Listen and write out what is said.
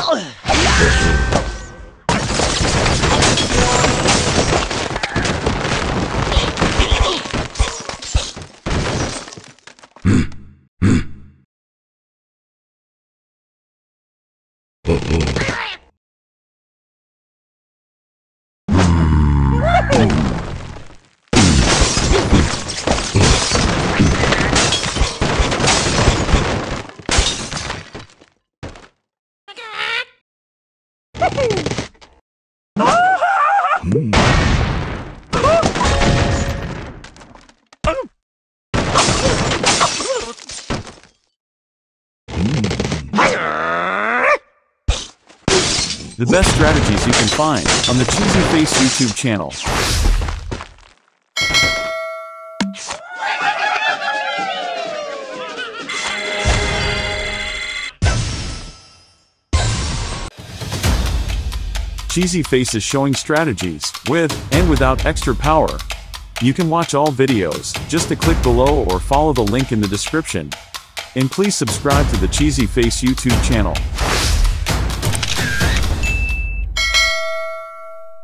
Oh. The best strategies you can find on the Cheesy Face YouTube channel. Cheesy Faces showing strategies, with and without extra power. You can watch all videos, just to click below or follow the link in the description. And please subscribe to the Cheesy Face YouTube channel.